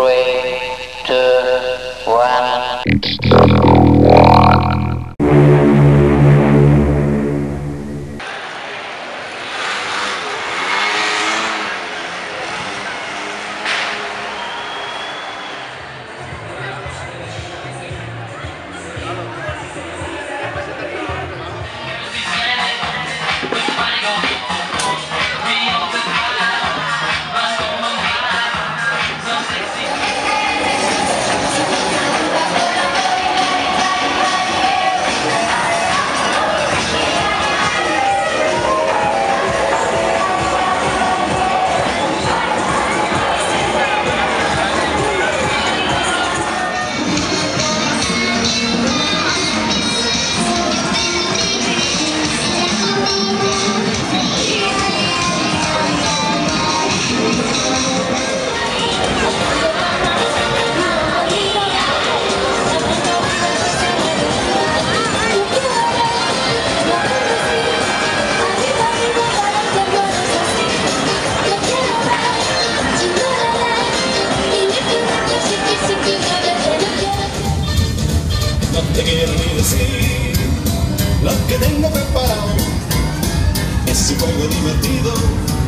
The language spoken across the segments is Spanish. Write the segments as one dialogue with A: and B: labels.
A: Norway tengo preparado. Es un juego divertido.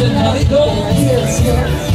B: Yes, yes.